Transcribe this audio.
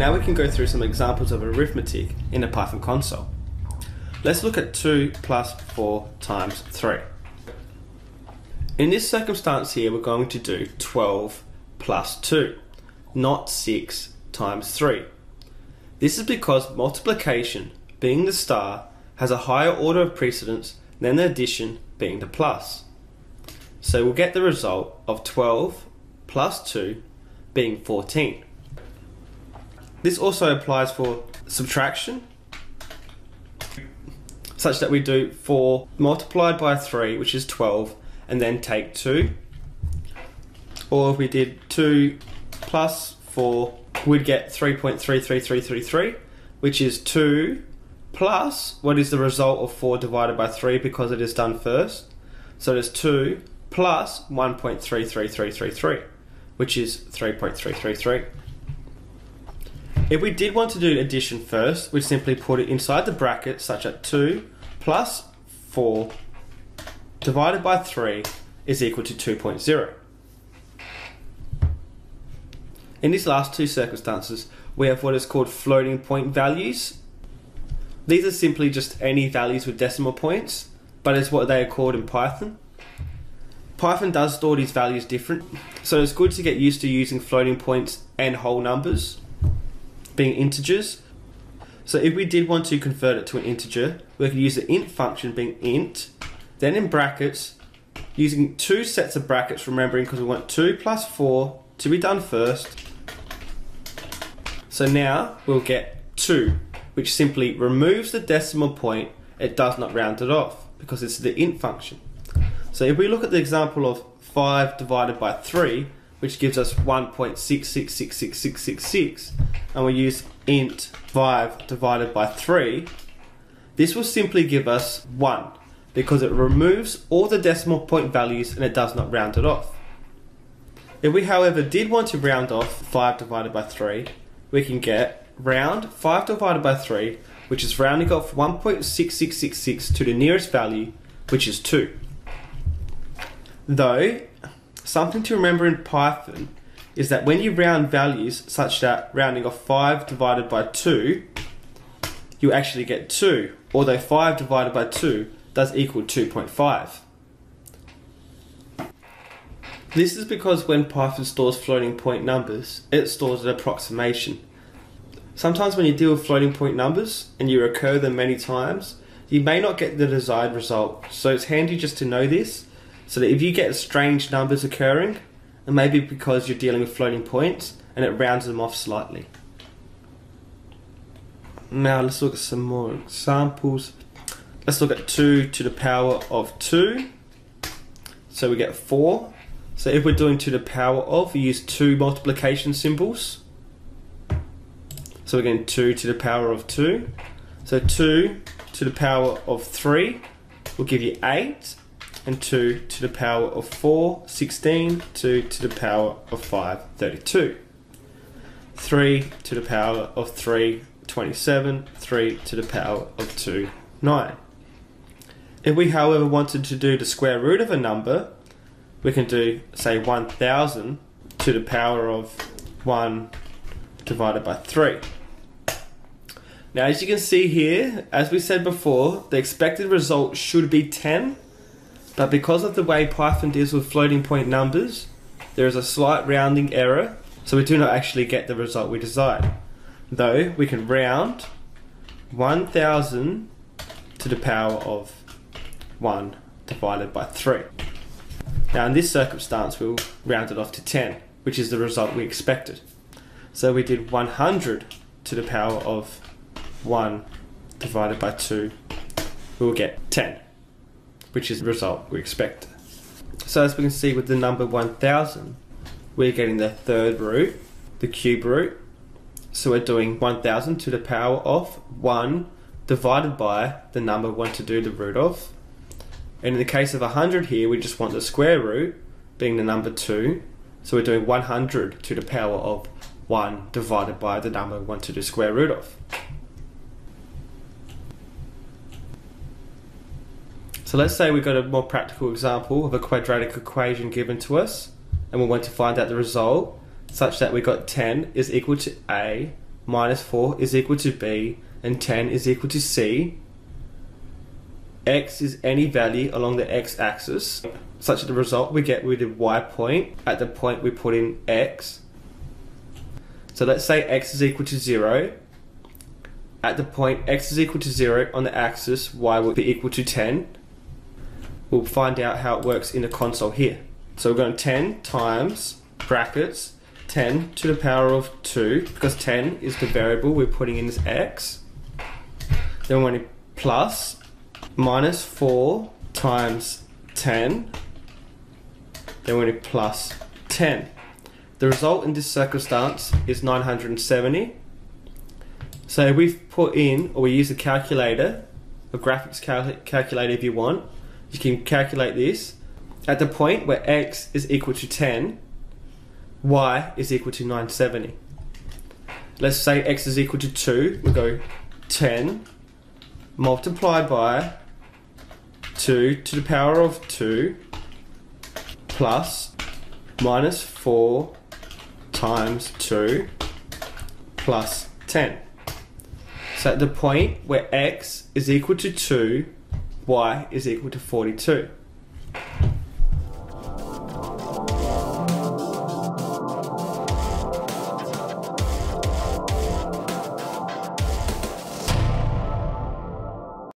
now we can go through some examples of arithmetic in the Python console. Let's look at 2 plus 4 times 3. In this circumstance here, we're going to do 12 plus 2, not 6 times 3. This is because multiplication, being the star, has a higher order of precedence than the addition, being the plus. So we'll get the result of 12 plus 2 being 14. This also applies for subtraction, such that we do 4 multiplied by 3, which is 12, and then take 2. Or if we did 2 plus 4, we'd get 3.33333, which is 2 plus what is the result of 4 divided by 3 because it is done first. So it's 2 plus 1.33333, which is 3.333. If we did want to do addition first, we'd simply put it inside the bracket such that 2 plus 4 divided by 3 is equal to 2.0. In these last two circumstances, we have what is called floating point values. These are simply just any values with decimal points, but it's what they are called in Python. Python does store these values different, so it's good to get used to using floating points and whole numbers being integers. So if we did want to convert it to an integer, we could use the int function being int, then in brackets, using two sets of brackets, remembering because we want 2 plus 4 to be done first. So now we'll get 2, which simply removes the decimal point, it does not round it off, because it's the int function. So if we look at the example of 5 divided by 3, which gives us 1.666666, and we use int 5 divided by 3, this will simply give us 1 because it removes all the decimal point values and it does not round it off. If we, however, did want to round off 5 divided by 3, we can get round 5 divided by 3, which is rounding off 1.6666 to the nearest value, which is 2. Though, something to remember in Python is that when you round values such that rounding off 5 divided by 2, you actually get 2, although 5 divided by 2 does equal 2.5. This is because when Python stores floating point numbers, it stores an approximation. Sometimes when you deal with floating point numbers and you recur them many times, you may not get the desired result. So it's handy just to know this, so that if you get strange numbers occurring, and maybe because you're dealing with floating points and it rounds them off slightly. Now let's look at some more examples. Let's look at 2 to the power of 2. So we get 4. So if we're doing to the power of, we use two multiplication symbols. So we're getting 2 to the power of 2. So 2 to the power of 3 will give you 8 and 2 to the power of 4, 16, 2 to the power of 5, 32. 3 to the power of 3, 27, 3 to the power of 2, 9. If we, however, wanted to do the square root of a number, we can do, say, 1000 to the power of 1 divided by 3. Now, as you can see here, as we said before, the expected result should be 10, but because of the way Python deals with floating point numbers, there is a slight rounding error, so we do not actually get the result we desired. Though we can round 1000 to the power of 1 divided by 3. Now in this circumstance we'll round it off to 10, which is the result we expected. So we did 100 to the power of 1 divided by 2, we'll get 10 which is the result we expect. So as we can see with the number 1000, we're getting the third root, the cube root. So we're doing 1000 to the power of 1 divided by the number we want to do the root of. And in the case of 100 here, we just want the square root, being the number 2. So we're doing 100 to the power of 1 divided by the number we want to do square root of. So let's say we've got a more practical example of a quadratic equation given to us, and we want to find out the result such that we got 10 is equal to a minus 4 is equal to b and 10 is equal to c, x is any value along the x-axis such that the result we get with the y point at the point we put in x. So let's say x is equal to 0. At the point x is equal to 0 on the axis, y will be equal to 10. We'll find out how it works in the console here. So we're going 10 times brackets 10 to the power of 2 because 10 is the variable we're putting in as x. Then we're going to plus minus 4 times 10. Then we're going to plus 10. The result in this circumstance is 970. So we've put in, or we use a calculator, a graphics cal calculator if you want. You can calculate this. At the point where x is equal to 10, y is equal to 970. Let's say x is equal to 2. We'll go 10 multiplied by 2 to the power of 2 plus minus 4 times 2 plus 10. So at the point where x is equal to 2, y is equal to 42.